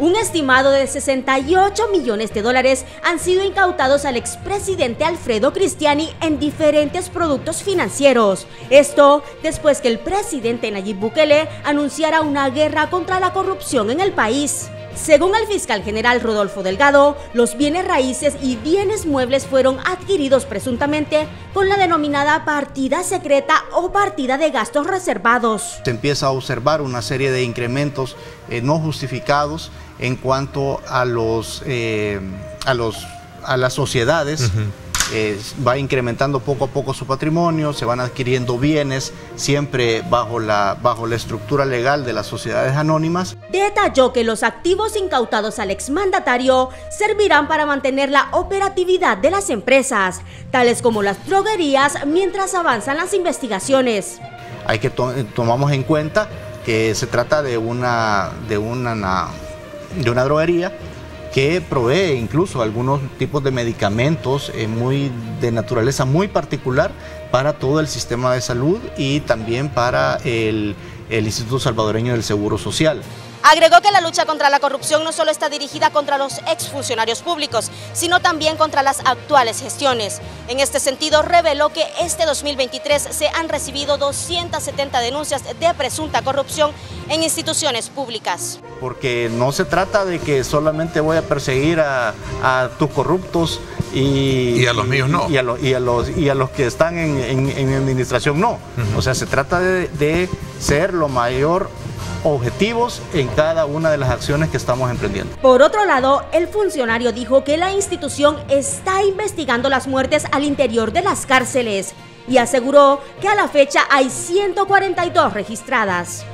Un estimado de 68 millones de dólares han sido incautados al expresidente Alfredo Cristiani en diferentes productos financieros. Esto después que el presidente Nayib Bukele anunciara una guerra contra la corrupción en el país. Según el fiscal general Rodolfo Delgado, los bienes raíces y bienes muebles fueron adquiridos presuntamente con la denominada partida secreta o partida de gastos reservados. Se empieza a observar una serie de incrementos eh, no justificados en cuanto a los, eh, a los a las sociedades. Eh, va incrementando poco a poco su patrimonio, se van adquiriendo bienes, siempre bajo la, bajo la estructura legal de las sociedades anónimas. Detalló que los activos incautados al exmandatario servirán para mantener la operatividad de las empresas, tales como las droguerías, mientras avanzan las investigaciones. Hay que tomamos en cuenta que se trata de una, de una, de una droguería que provee incluso algunos tipos de medicamentos eh, muy de naturaleza muy particular para todo el sistema de salud y también para el, el Instituto Salvadoreño del Seguro Social. Agregó que la lucha contra la corrupción no solo está dirigida contra los exfuncionarios públicos, sino también contra las actuales gestiones. En este sentido, reveló que este 2023 se han recibido 270 denuncias de presunta corrupción en instituciones públicas. Porque no se trata de que solamente voy a perseguir a, tus corruptos y, a los míos no. Y a, los, y a los que están en, en, administración no. O sea, se trata de, de ser lo mayor objetivos en cada una de las acciones que estamos emprendiendo. Por otro lado, el funcionario dijo que la institución está investigando las muertes al interior de las cárceles y aseguró que a la fecha hay 142 registradas.